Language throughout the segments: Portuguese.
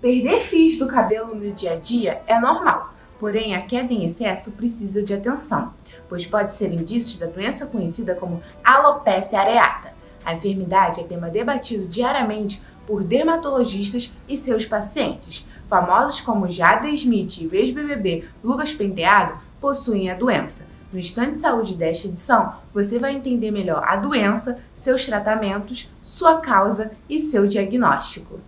Perder fios do cabelo no dia a dia é normal, porém a queda em excesso precisa de atenção, pois pode ser indício da doença conhecida como alopecia areata. A enfermidade é tema debatido diariamente por dermatologistas e seus pacientes. Famosos como Jada Smith e o ex-BBB Lucas Penteado possuem a doença. No Instante de Saúde desta edição, você vai entender melhor a doença, seus tratamentos, sua causa e seu diagnóstico.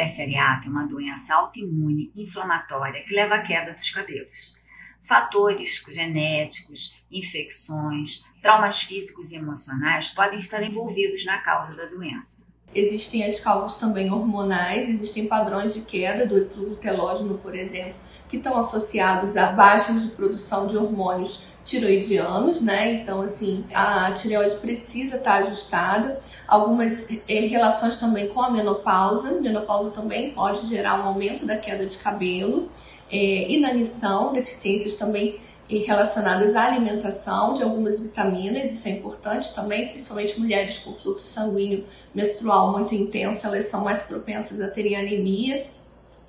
A alopecia areata é uma doença autoimune inflamatória que leva à queda dos cabelos. Fatores genéticos, infecções, traumas físicos e emocionais podem estar envolvidos na causa da doença. Existem as causas também hormonais, existem padrões de queda do eflúvio telógeno, por exemplo, que estão associados a baixas de produção de hormônios tiroidianos, né? Então, assim, a tireoide precisa estar ajustada. Algumas é, relações também com a menopausa. Menopausa também pode gerar um aumento da queda de cabelo. É, inanição, deficiências também relacionadas à alimentação de algumas vitaminas, isso é importante também, principalmente mulheres com fluxo sanguíneo menstrual muito intenso, elas são mais propensas a terem anemia.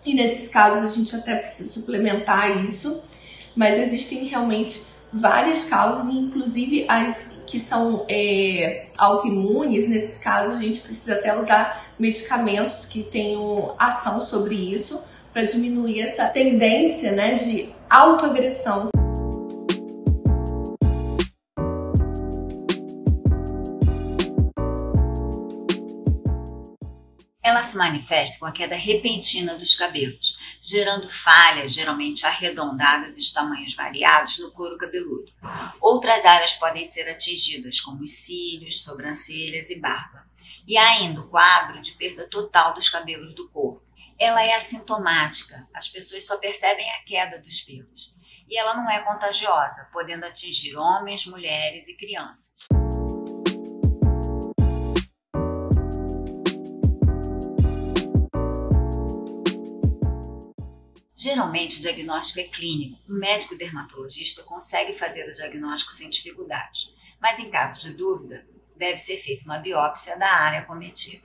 E nesses casos a gente até precisa suplementar isso, mas existem realmente várias causas, inclusive as que são é, autoimunes, nesses casos a gente precisa até usar medicamentos que tenham ação sobre isso para diminuir essa tendência né, de autoagressão. Ela se manifesta com a queda repentina dos cabelos, gerando falhas, geralmente arredondadas e de tamanhos variados, no couro cabeludo. Outras áreas podem ser atingidas, como os cílios, sobrancelhas e barba. E ainda o quadro de perda total dos cabelos do corpo. Ela é assintomática, as pessoas só percebem a queda dos pelos. E ela não é contagiosa, podendo atingir homens, mulheres e crianças. Geralmente o diagnóstico é clínico. O médico dermatologista consegue fazer o diagnóstico sem dificuldade, mas em caso de dúvida, deve ser feita uma biópsia da área cometida.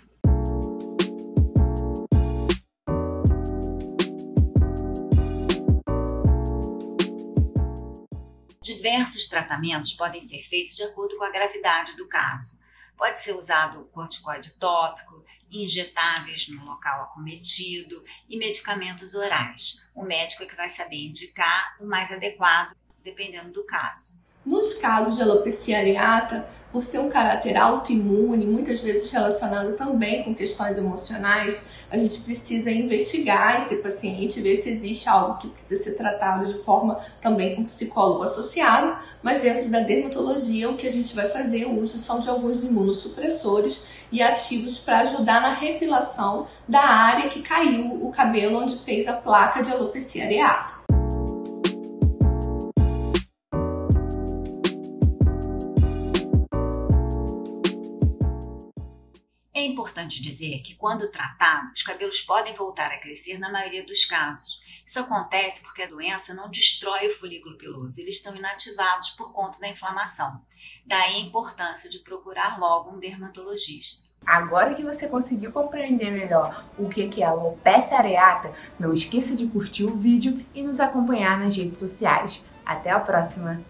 Diversos tratamentos podem ser feitos de acordo com a gravidade do caso. Pode ser usado corticoide tópico, injetáveis no local acometido e medicamentos orais. O médico é que vai saber indicar o mais adequado dependendo do caso. Nos casos de alopecia areata, por ser um caráter autoimune, muitas vezes relacionado também com questões emocionais, a gente precisa investigar esse paciente, ver se existe algo que precisa ser tratado de forma também com psicólogo associado, mas dentro da dermatologia, o que a gente vai fazer, o uso são de alguns imunossupressores e ativos para ajudar na repilação da área que caiu o cabelo onde fez a placa de alopecia areata. É importante dizer que, quando tratado, os cabelos podem voltar a crescer na maioria dos casos. Isso acontece porque a doença não destrói o folículo piloso, eles estão inativados por conta da inflamação. Daí a importância de procurar logo um dermatologista. Agora que você conseguiu compreender melhor o que é a alopecia areata, não esqueça de curtir o vídeo e nos acompanhar nas redes sociais. Até a próxima!